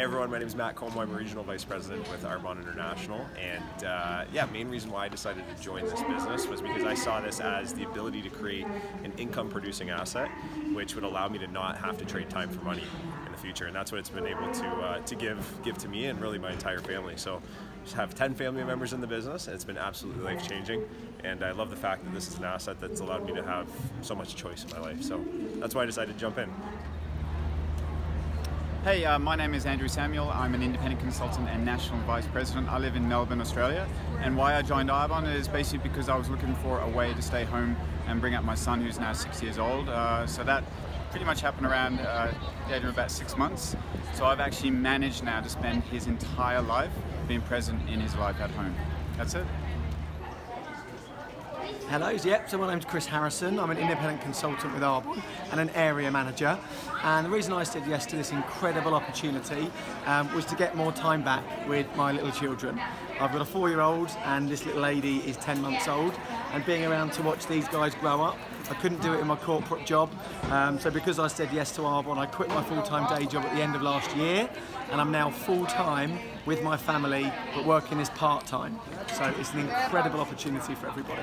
Everyone, my name is Matt Comeau. I'm a regional vice president with Arbonne International, and uh, yeah, main reason why I decided to join this business was because I saw this as the ability to create an income-producing asset, which would allow me to not have to trade time for money in the future, and that's what it's been able to uh, to give give to me and really my entire family. So, just have 10 family members in the business, and it's been absolutely life-changing. And I love the fact that this is an asset that's allowed me to have so much choice in my life. So that's why I decided to jump in. Hey, uh, my name is Andrew Samuels. I'm an independent consultant and national vice president. I live in Melbourne, Australia. And why I joined Arbonne is basically because I was looking for a way to stay home and bring up my son, who's now six years old. Uh, so that pretty much happened around uh, the age of about six months. So I've actually managed now to spend his entire life being present in his life at home. That's it. Hello, yep, so my name's Chris Harrison. I'm an independent consultant with Arbonne and an area manager. And the reason I said yes to this incredible opportunity um, was to get more time back with my little children. I've got a four year old and this little lady is 10 months old. And being around to watch these guys grow up, I couldn't do it in my corporate job. Um, so because I said yes to Arbonne, I quit my full time day job at the end of last year. And I'm now full time with my family, but working as part time. So it's an incredible opportunity for everybody.